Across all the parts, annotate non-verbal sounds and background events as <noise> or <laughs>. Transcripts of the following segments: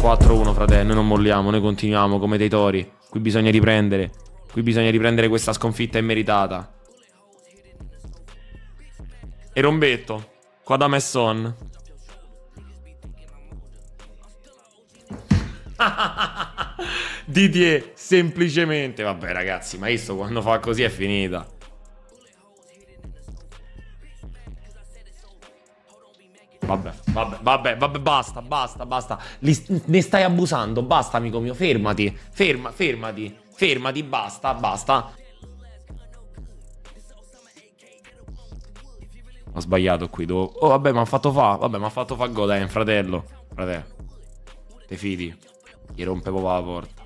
4-1, fratello. Noi non molliamo, noi continuiamo come dei tori. Qui bisogna riprendere. Qui bisogna riprendere questa sconfitta immeritata. E rombetto. Qua da Messon. <laughs> Didier, semplicemente. Vabbè, ragazzi, ma io quando fa così è finita. Vabbè, vabbè, vabbè, vabbè, basta, basta, basta. Li, ne stai abusando, basta, amico mio. Fermati, ferma, fermati, fermati, basta, basta. Ho sbagliato qui. Devo... Oh, vabbè, mi ha fatto fa. Vabbè, mi ha fatto fa Goden, fratello. Fratello. Te fidi. Gli rompe proprio la porta.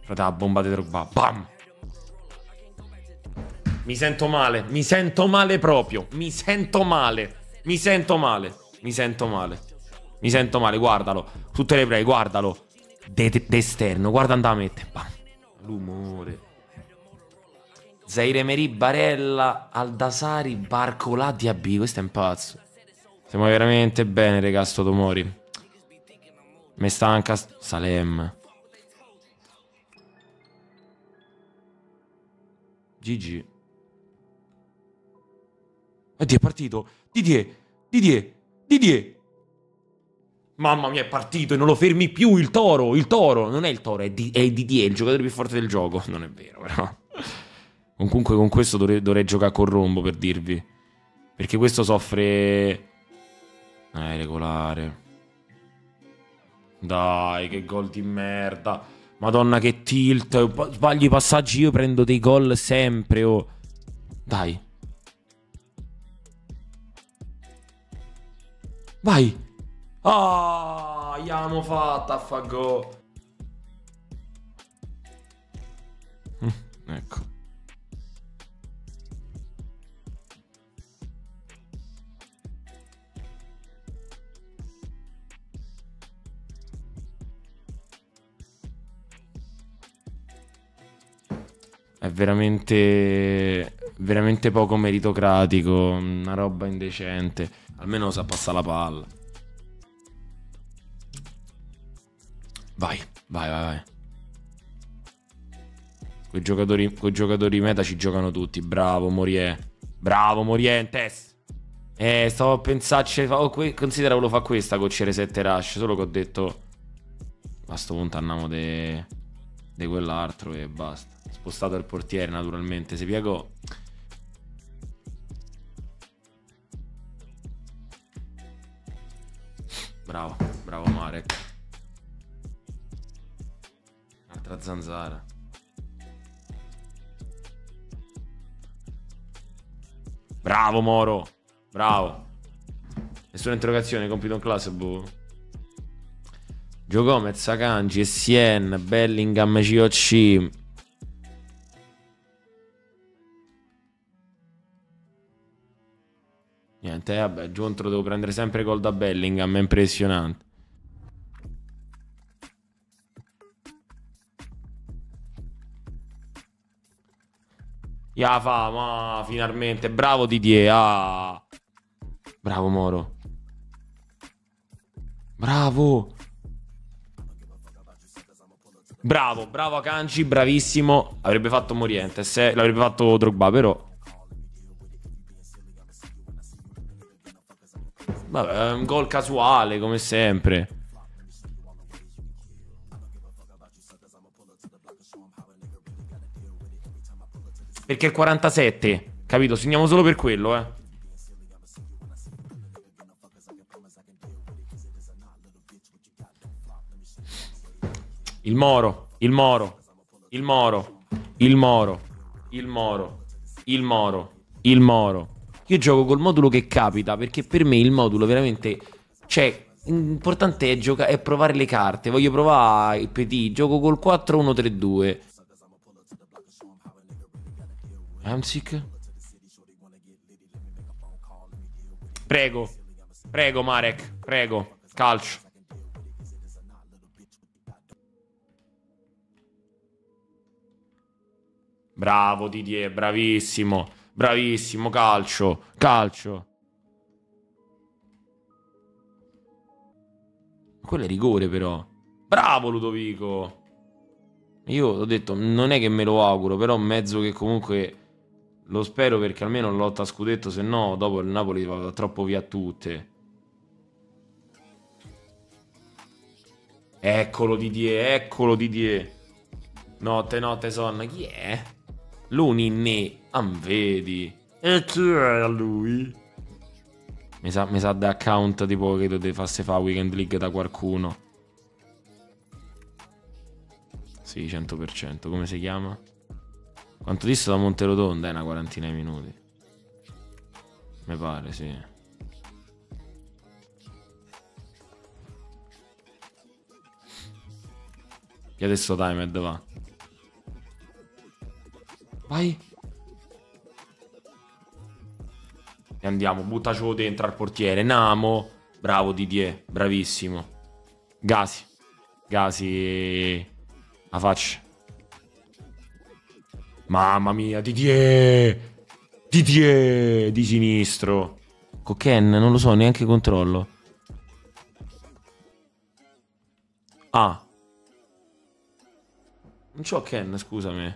Fratello, la bomba di Drogba. Bam! Mi sento male. Mi sento male proprio. Mi sento male. Mi sento male. Mi sento male. Mi sento male, guardalo. Tutte le play, guardalo. D'esterno, guarda andare a mettere. Bam. L'umore. Zaire Emery, Barella, Aldasari, Barcola, Diaby. Questo è un pazzo. Siamo veramente bene, regà, sto Tomori. Me stanca Salem. GG. Oddio, è partito. Didier, Didier, Didier. Mamma mia, è partito e non lo fermi più il toro. Il toro, non è il toro, è, di, è Didier, il giocatore più forte del gioco. <laughs> Non è vero, però. Comunque con questo dovrei, dovrei giocare con Rombo per dirvi. Perché questo soffre... Eh, regolare. Dai, che gol di merda. Madonna che tilt. Sbagli i passaggi, io prendo dei gol sempre. Oh. Dai. Vai. Ah, abbiamo fatta a fa go. Mm, ecco. è veramente veramente poco meritocratico, una roba indecente. Almeno sa passare la palla. Vai, vai, vai, vai. Quei giocatori, quei giocatori meta ci giocano tutti. Bravo, Morie. Bravo, Morientes. Eh, stavo a pensarci. Oh, que- considera quello fa questa con CR7 Rush. Solo che ho detto. A sto punto andiamo di quell'altro e basta spostato il portiere naturalmente, si piegò. Bravo, bravo Marek. Altra zanzara. Bravo Moro, bravo. Nessuna interrogazione, compito in classe, boh. Gio Gomez, Akanji, Essien, Bellingham, COC, Niente, eh, vabbè, Giuntro devo prendere sempre gol da Bellingham, è impressionante. Ya fa, ma finalmente, bravo Didier, ah. Bravo Moro. Bravo. Bravo, bravo Akanji, bravissimo. Avrebbe fatto Morientes, eh, l'avrebbe fatto Drogba, però Vabbè, un gol casuale, come sempre. Perché il 47, capito? Segniamo solo per quello, eh. Il Moro, il Moro, il Moro, il Moro, il Moro, il Moro, il Moro. Io gioco col modulo che capita perché per me il modulo veramente... Cioè, l'importante è, gioca- è provare le carte. Voglio provare il PT, gioco col 4-1-3-2. Hamsik? Prego. Prego, Marek. Prego. Calcio. Bravo Didier, bravissimo. Bravissimo, calcio, calcio. Quello è rigore però. Bravo Ludovico. Io ho detto, non è che me lo auguro, però mezzo che comunque lo spero perché almeno lotta a scudetto, se no dopo il Napoli va troppo via tutte. Eccolo Didier, eccolo Didier. Notte, notte, sonno. Chi è? Luninne. Amvedi. E chi è lui? Mi sa, mi sa da account tipo che dovete farsi fa weekend league da qualcuno. Sì, 100%. Come si chiama? Quanto disto da Monterotonda? È una quarantina di minuti. Mi pare, sì. E adesso Timed va. Vai. E andiamo, buttacelo dentro al portiere. Namo. Bravo Didier, bravissimo. Gasi. Gasi. La faccia. Mamma mia, Didier. Didier di sinistro. Coquen, non lo so, neanche controllo. Ah. Non c'ho Ken, scusami.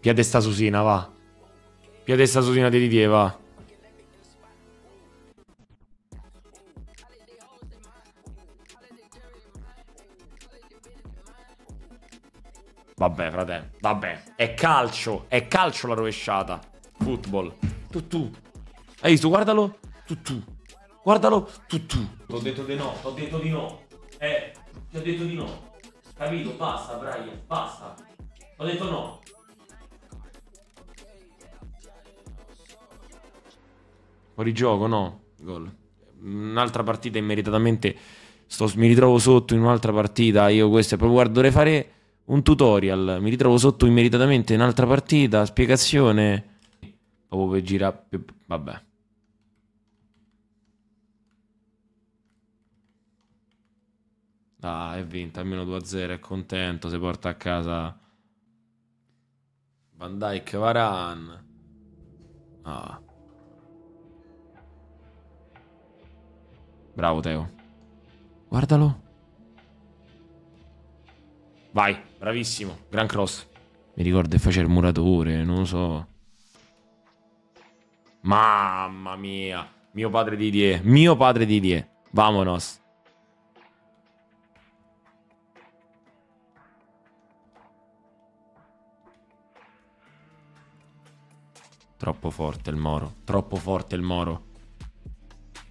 Piede sta Susina, va. Piede sta Susina di Didier, va. Vabbè, frate. Vabbè. È calcio. È calcio la rovesciata. Football. Tu tu. Hai visto? Guardalo. Tu tu. Guardalo. Tu tu. T'ho detto di no. T'ho detto di no. Eh. Ti ho detto di no. Capito? Basta, Brian. Basta. Ho detto no. Fuori gioco, no. Gol. Un'altra partita immeritatamente. Sto, mi ritrovo sotto in un'altra partita. Io questo è proprio. Guarda, dovrei fare un tutorial. Mi ritrovo sotto immeritatamente in un'altra partita. Spiegazione. Proprio per girare. Vabbè. Ah, è vinta. Almeno 2-0. È contento. Si porta a casa. Van Dyke Varan. Ah. Bravo Teo. Guardalo. Vai, bravissimo. Gran cross. Mi ricordo che faceva il muratore, non lo so. Mamma mia. Mio padre di Die. Mio padre di Die. Vamonos. Troppo forte il Moro. Troppo forte il Moro.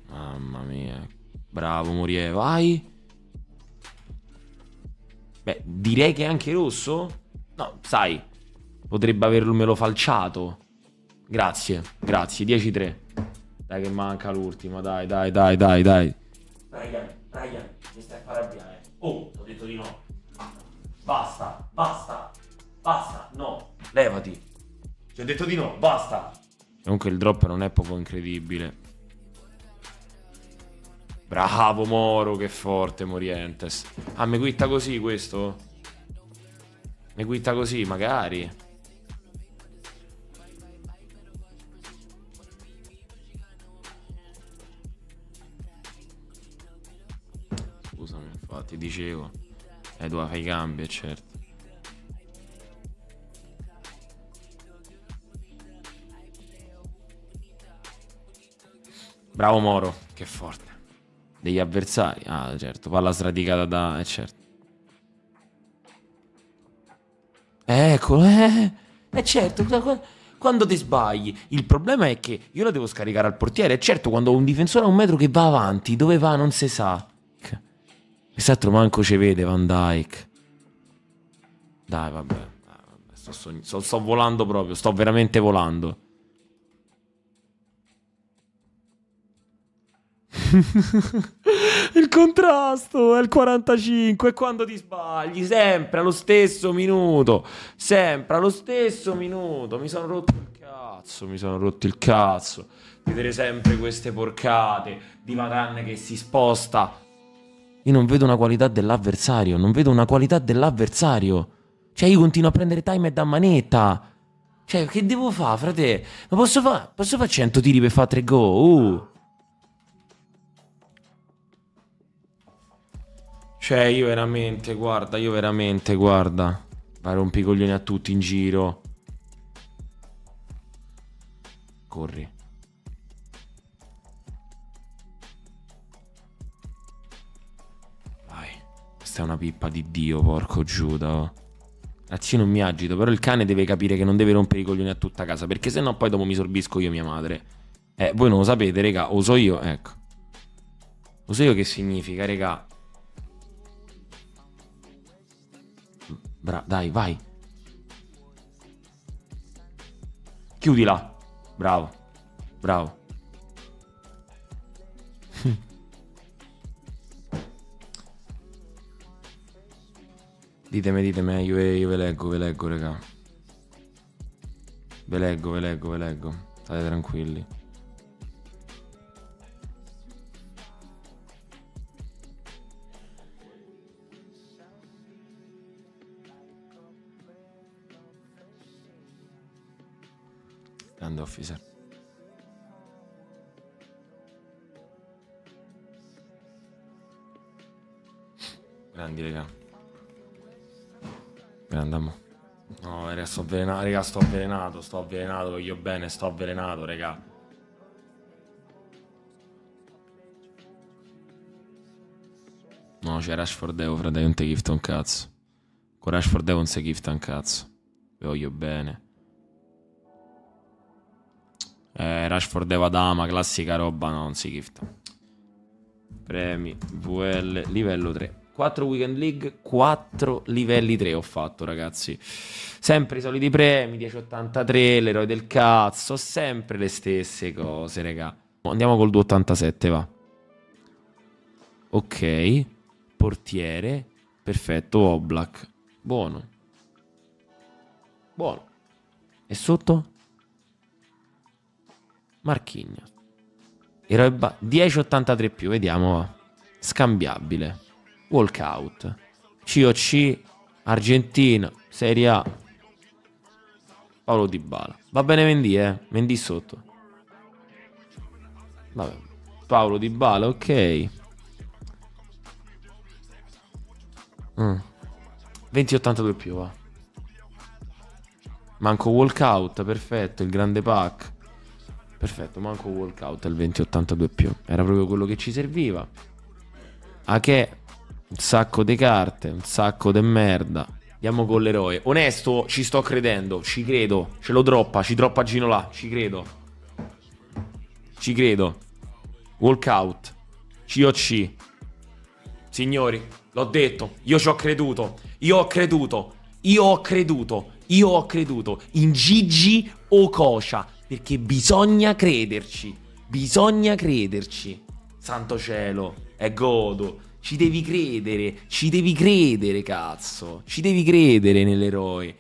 Mamma mia. Bravo Murie, vai. Beh, direi che è anche rosso. No, sai, potrebbe avermelo falciato. Grazie, grazie, 10-3. Dai che manca l'ultima, dai, dai, dai, dai, dai. Brian, Brian, mi stai a fare arrabbiare. Oh, ho detto di no. Basta, basta, basta, no. Levati. Ti ho detto di no, basta. Comunque il drop non è proprio incredibile. Bravo Moro, che forte Morientes. Ah, mi quitta così questo? Mi quitta così, magari. Scusami, infatti, dicevo. Eh, doveva fare i cambi, certo. Bravo Moro, che forte degli avversari. Ah, certo, palla sradicata da... Eh, certo. Eccolo, eh, eh certo, quando ti sbagli. Il problema è che io la devo scaricare al portiere. E certo, quando ho un difensore a un metro che va avanti, dove va non si sa. Quest'altro manco ci vede Van Dyke. Dai, vabbè. Sto, sto, sto volando proprio, sto veramente volando. <laughs> il contrasto è il 45 e quando ti sbagli sempre allo stesso minuto sempre allo stesso minuto mi sono rotto il cazzo mi sono rotto il cazzo vedere sempre queste porcate di Matan che si sposta. Io non vedo una qualità dell'avversario non vedo una qualità dell'avversario. Cioè io continuo a prendere timer da manetta. Cioè che devo fare frate? Ma posso fare posso fare 100 tiri per fare 3 go uh Cioè, io veramente, guarda, io veramente, guarda. Ma rompi coglioni a tutti in giro. Corri. Vai. Questa è una pippa di Dio, porco Giuda. Oh. Non mi agito, però il cane deve capire che non deve rompere i coglioni a tutta casa, perché sennò poi dopo mi sorbisco io mia madre. Eh, voi non lo sapete, raga, lo so io, ecco. Lo so io che significa, raga. Bra- dai, vai. Chiudila. Bravo. Bravo. <laughs> ditemi, ditemi, io, io ve leggo, ve leggo, raga. Ve leggo, ve leggo, ve leggo. State tranquilli. Grande officer. Grandi, raga. Grande amo. No, raga, sto avvelenato, raga, sto avvelenato, sto avvelenato, voglio bene, sto avvelenato, raga. No, c'è Rashford Evo, frate, non ti gifta un cazzo. Con Rashford Evo non si gifta un cazzo. Voglio bene. Eh, Rashford Evo Adama, classica roba, no, non si gifta. Premi, VL, livello 3. 4 Weekend League, 4 livelli 3 ho fatto, ragazzi. Sempre i soliti premi, 1083, l'eroe del cazzo, sempre le stesse cose, raga. Andiamo col 287, va. Ok. Portiere. Perfetto, Oblak. Buono. Buono. E sotto? Marchignos. Eroe ba- 1083 più, vediamo. Scambiabile. Walkout. COC, Argentina, Serie A. Paolo Di Bala. Va bene Mendy, eh? Mendy sotto. Vabbè. Paolo Di Bala, ok. Mm. 20-82 più, va. Manco walkout, perfetto, il grande pack. Perfetto, manco walkout al 20-82 più. Era proprio quello che ci serviva. A che un sacco di carte, un sacco di merda. Andiamo con l'eroe. Onesto, ci sto credendo, ci credo. Ce lo droppa, ci droppa Gino là, ci credo. Ci credo. Walkout. COC. Signori, l'ho detto, io ci ho creduto. Io ho creduto. Io ho creduto. Io ho creduto in Gigi Okocha. Perché bisogna crederci. Bisogna crederci. Santo cielo. È godo. Ci devi credere, ci devi credere, cazzo. Ci devi credere nell'eroe.